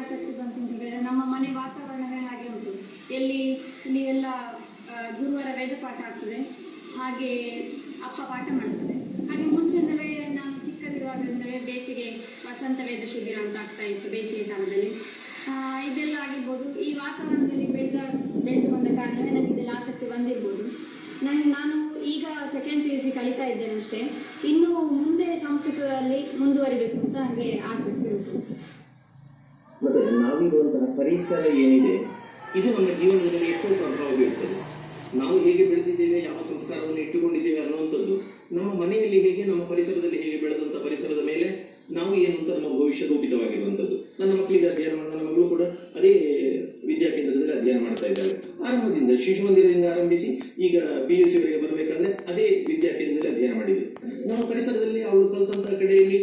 ಆಸಕ್ತಿ ಬಂತು ಅಂತ ಹೇಳಿದ್ರೆ ನಮ್ಮ ಮನೆ ವಾತಾವರಣವೇ ಹಾಗೆ ಉಂಟು ಎಲ್ಲಿ ಇಲ್ಲಿ ಎಲ್ಲ ಗುರುವಾರ ವೇದ ಪಾಠ ಆಗ್ತದೆ. ಹಾಗೆ ಅಪ್ಪ ಪಾಠ ಮಾಡ್ತಾರೆ. ಹಾಗೆ ಮುಂಚೆಂದರೆ ನಾವು ಚಿಕ್ಕದಿರುವಾಗಲಿಂದಲೇ ಬೇಸಿಗೆ, ವಸಂತ ವೇದ ಶಿಬಿರ ಅಂತ ಆಗ್ತಾ ಇತ್ತು ಬೇಸಿಗೆ ಕಾಲದಲ್ಲಿ. ಇದೆಲ್ಲ ಆಗಿರ್ಬೋದು. ಈ ವಾತಾವರಣದಲ್ಲಿ ಬೆಳೆದ, ಬೆಳೆದು ಬಂದ ಕಾರಣ ನನಗೆ ಇದೆಲ್ಲ ಆಸಕ್ತಿ ಬಂದಿರ್ಬೋದು. ನಾನು ನಾನು ಈಗ ಸೆಕೆಂಡ್ ಪಿ ಯು ಸಿ ಕಲಿತಾ ಇದ್ದೇನೆ ಅಷ್ಟೇ. ಇನ್ನು ಮುಂದೆ ಸಂಸ್ಕೃತದಲ್ಲಿ ಮುಂದುವರಿಬೇಕು ಅಂತ ನನಗೆ ಆಸಕ್ತಿ ಉಂಟು. ಮತ್ತೆ ನಾವಿರುವಂತಹ ಪರಿಸರ ಏನಿದೆ, ಇದು ನಮ್ಮ ಜೀವನದಲ್ಲಿ ಎಷ್ಟೋ ಪ್ರಭಾವ ಬೀರ್ತದೆ. ನಾವು ಹೇಗೆ ಬೆಳೆದಿದ್ದೇವೆ, ಯಾವ ಸಂಸ್ಕಾರವನ್ನು ಇಟ್ಟುಕೊಂಡಿದ್ದೇವೆ ಅನ್ನುವಂಥದ್ದು ನಮ್ಮ ಮನೆಯಲ್ಲಿ ಹೇಗೆ, ನಮ್ಮ ಪರಿಸರದಲ್ಲಿ ಹೇಗೆ ಬೆಳೆದಂಥ ಪರಿಸರದ ಮೇಲೆ ನಾವು ಏನು ಅಂತ ನಮ್ಮ ಭವಿಷ್ಯ ರೂಪಿತವಾಗಿರುವಂಥದ್ದು. ನನ್ನ ಮಕ್ಕಳಿಗೆ ಅಧ್ಯಯನ ನನ್ನ ಮಗಳು ಕೂಡ ಅದೇ ವಿದ್ಯಾಕೇಂದ್ರದಲ್ಲಿ ಅಧ್ಯಯನ ಮಾಡ್ತಾ ಇದ್ದಾರೆ ಆರಂಭದಿಂದ ಶಿಶು ಮಂದಿರದಿಂದ ಆರಂಭಿಸಿ ಈಗ ಪಿ ಯು ಸಿ ವರೆಗೆ ಬರಬೇಕಾದ್ರೆ ಅದೇ ವಿದ್ಯಾಕೇಂದ್ರದಲ್ಲಿ ಅಧ್ಯಯನ ಮಾಡಿದೆ. ನಮ್ಮ ಪರಿಸರದಲ್ಲಿ ಅವಳು ಕಲಿತಂತಹ ಕಡೆಯಲ್ಲಿ